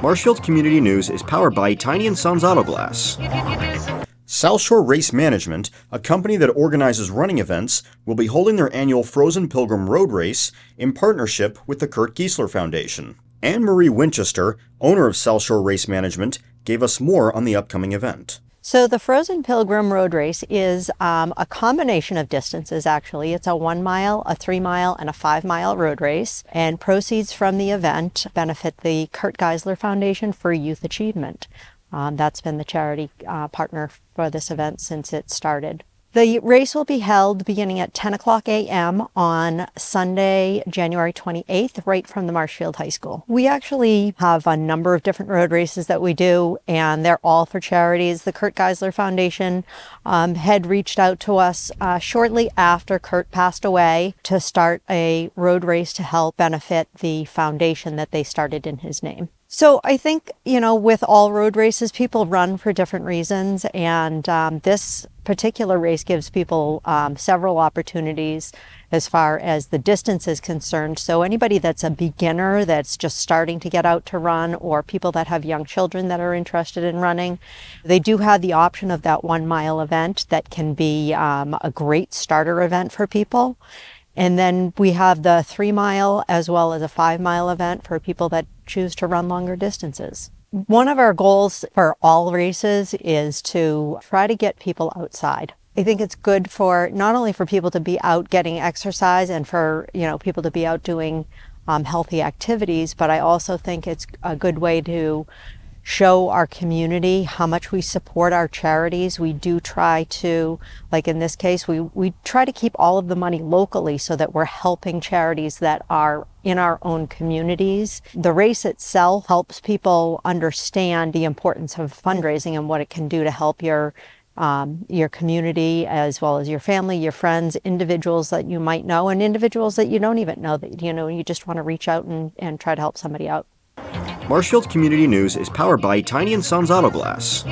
Marshfield Community News is powered by Tiny & Sons Auto Glass. South Shore Race Management, a company that organizes running events, will be holding their annual Frozen Pilgrim Road Race in partnership with the Kurt Giessler Foundation. Anne Marie Winchester, owner of South Shore Race Management, gave us more on the upcoming event. So the Frozen Pilgrim Road Race is um, a combination of distances, actually. It's a one mile, a three mile, and a five mile road race. And proceeds from the event benefit the Kurt Giessler Foundation for Youth Achievement. Um, that's been the charity uh, partner for this event since it started. The race will be held beginning at 10 o'clock a.m. on Sunday, January 28th, right from the Marshfield High School. We actually have a number of different road races that we do, and they're all for charities. The Kurt Giessler Foundation um, had reached out to us uh, shortly after Kurt passed away to start a road race to help benefit the foundation that they started in his name. So I think, you know, with all road races, people run for different reasons. And um, this particular race gives people um, several opportunities as far as the distance is concerned. So anybody that's a beginner that's just starting to get out to run or people that have young children that are interested in running, they do have the option of that one mile event that can be um, a great starter event for people. And then we have the three mile as well as a five mile event for people that choose to run longer distances. One of our goals for all races is to try to get people outside. I think it's good for not only for people to be out getting exercise and for you know people to be out doing um, healthy activities, but I also think it's a good way to show our community how much we support our charities. We do try to, like in this case, we, we try to keep all of the money locally so that we're helping charities that are in our own communities. The race itself helps people understand the importance of fundraising and what it can do to help your um, your community as well as your family, your friends, individuals that you might know, and individuals that you don't even know that you know you just want to reach out and, and try to help somebody out. Marshfield Community News is powered by Tiny & Sons Auto Glass.